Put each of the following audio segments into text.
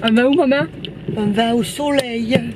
On va où maman? On va au soleil.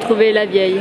Trouver la vieille.